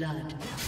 Blood.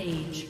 Age.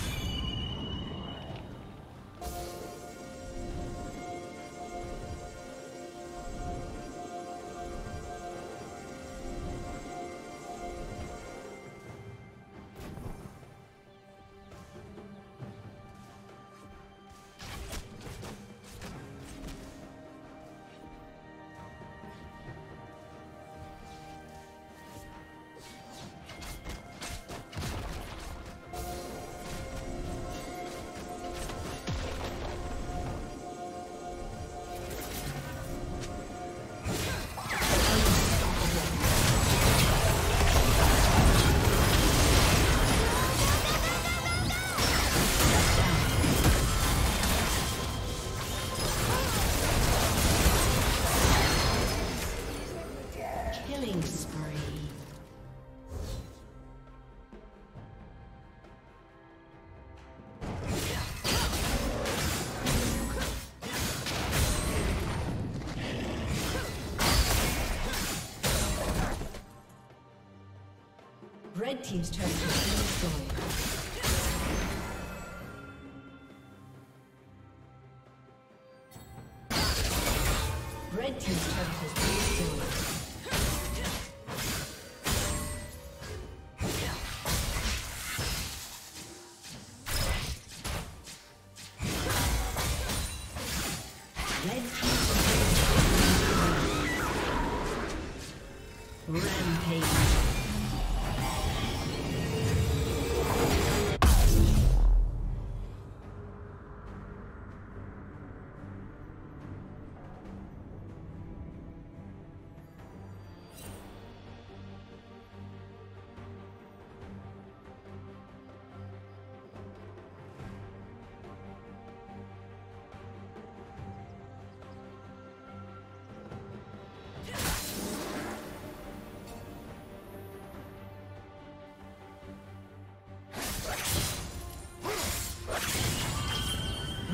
Team's turret has been. Red Team's